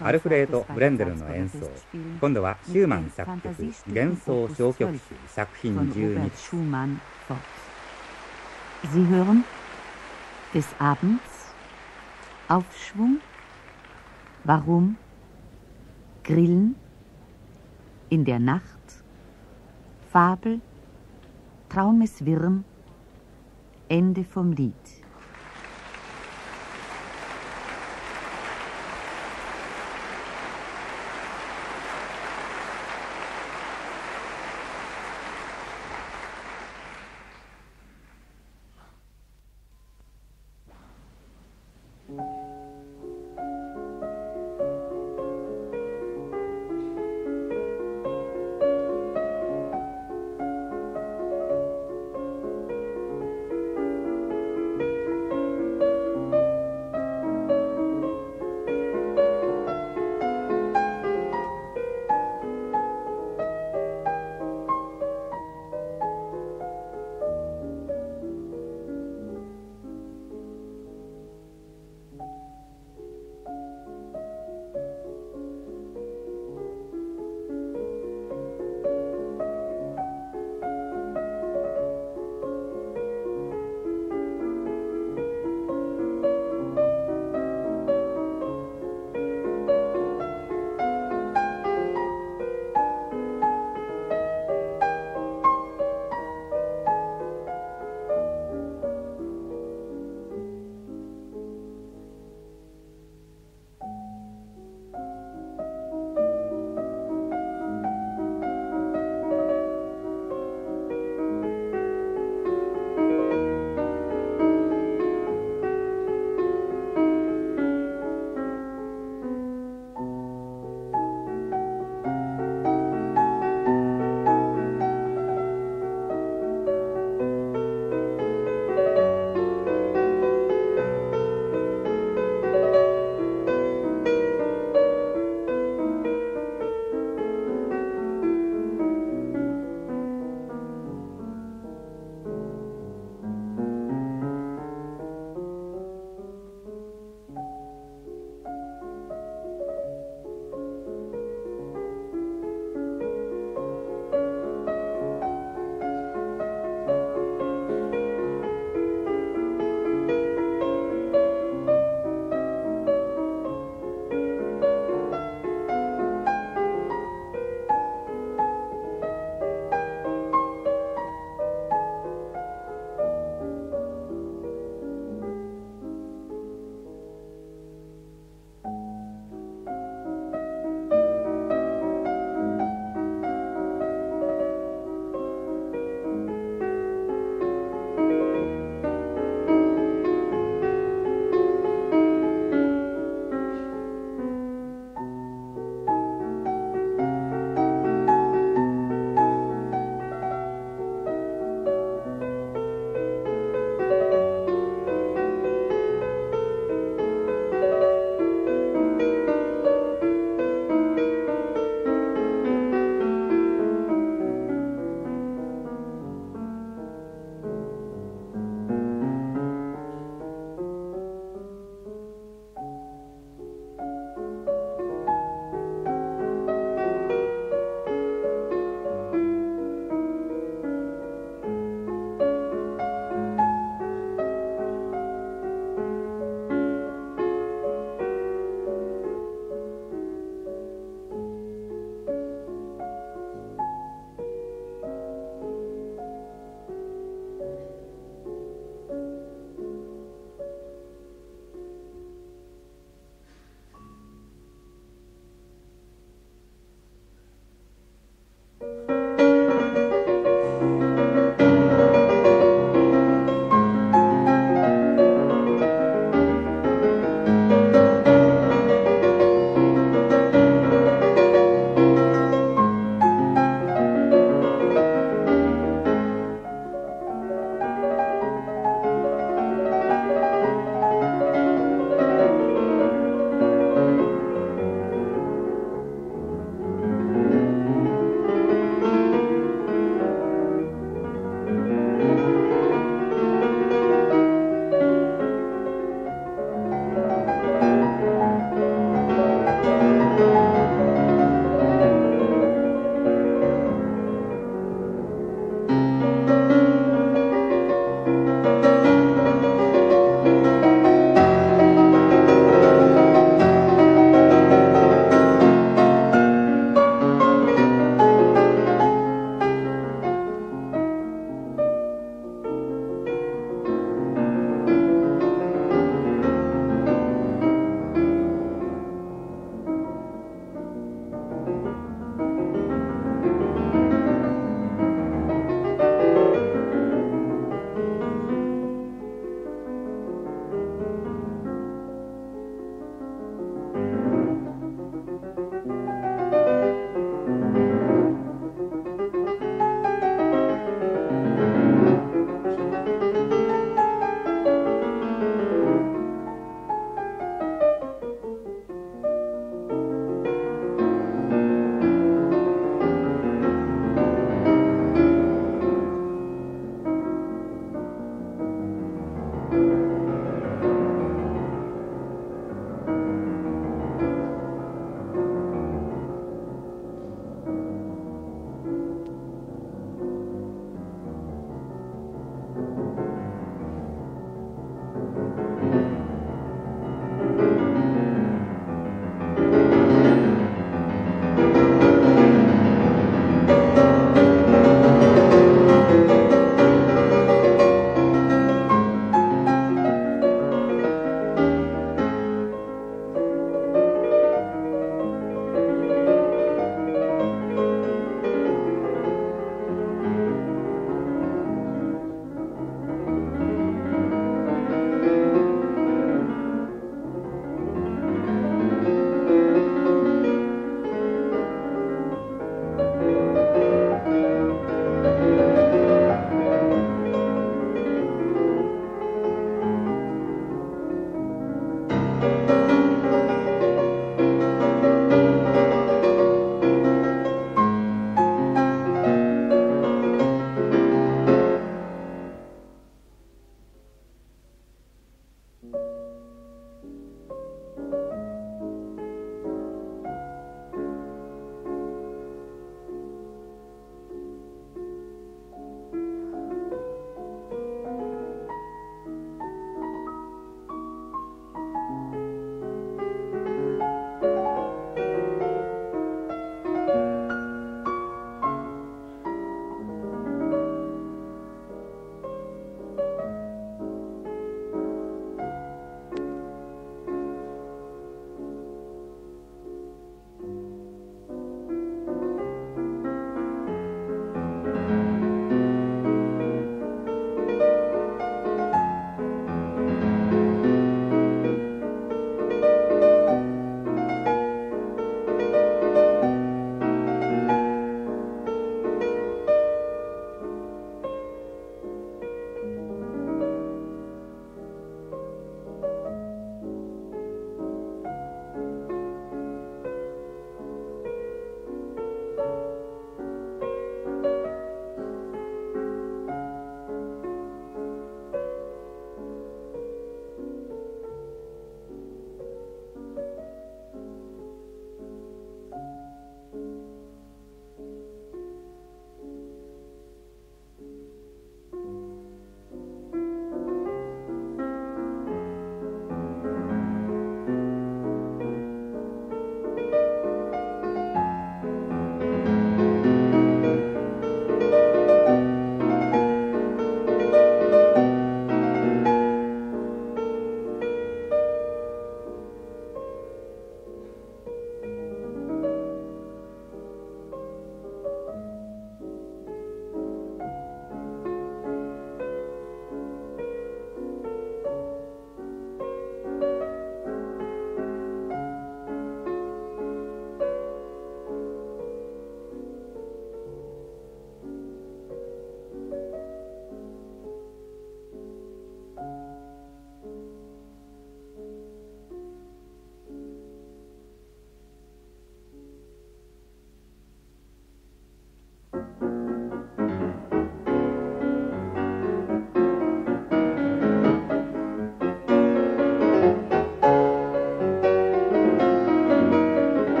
アルフレード・ブレンデルの演奏今度はシューマン作曲幻想小曲集作品12 Sie hören des Abends Aufschwung Warum Grillen in der Nacht Fabel Traumeswirm Ende vom Lied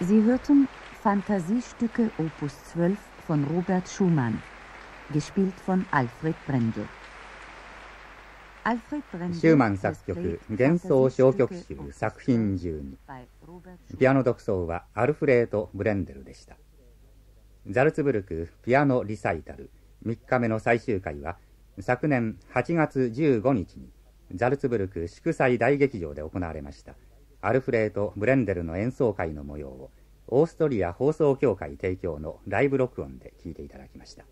Sie hörten Fantasiestücke Opus 12 von Robert Schumann, gespielt von Alfred Brendel. シューマン作曲幻想小曲集作品12ピアノ独奏はアルフレート・ブレンデルでしたザルツブルクピアノリサイタル3日目の最終回は昨年8月15日にザルツブルク祝祭大劇場で行われましたアルフレート・ブレンデルの演奏会の模様をオーストリア放送協会提供のライブ録音で聞いていただきました。